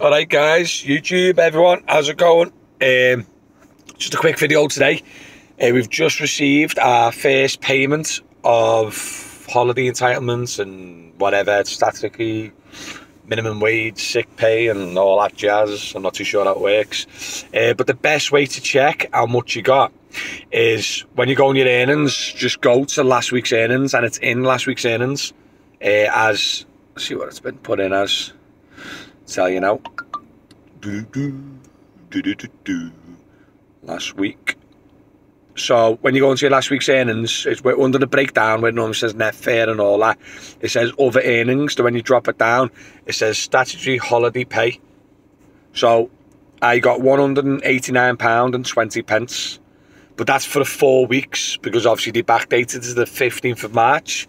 All right, guys, YouTube, everyone, how's it going? Um, just a quick video today. Uh, we've just received our first payment of holiday entitlements and whatever, statutory, minimum wage, sick pay, and all that jazz. I'm not too sure how it works. Uh, but the best way to check how much you got is when you go on your earnings, just go to last week's earnings, and it's in last week's earnings uh, as see what it's been put in as. Tell you now. Do, do, do, do, do, do. Last week. So when you go into your last week's earnings, it's under the breakdown where it normally says net fare and all that. It says other earnings. So when you drop it down, it says statutory holiday pay. So I got £189 and 20 pence. But that's for four weeks because obviously they backdated to the 15th of March.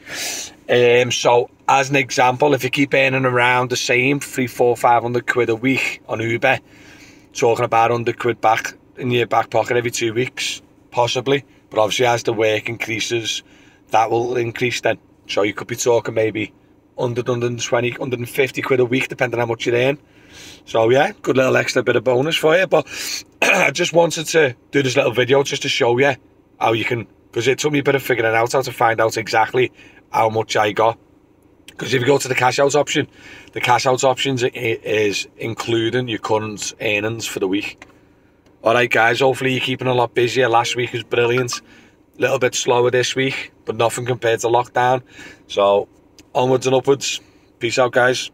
Um, so as an example, if you keep earning around the same three, four, five hundred quid a week on Uber, talking about hundred quid back in your back pocket every two weeks, possibly. But obviously, as the work increases, that will increase then. So you could be talking maybe 100, 120, 150 quid a week, depending on how much you earn. So yeah, good little extra bit of bonus for you. But I just wanted to do this little video just to show you how you can, because it took me a bit of figuring out how to find out exactly how much I got. Because if you go to the cash out option, the cash out options is including your current earnings for the week. All right, guys, hopefully you're keeping a lot busier. Last week was brilliant. A little bit slower this week, but nothing compared to lockdown. So, onwards and upwards. Peace out, guys.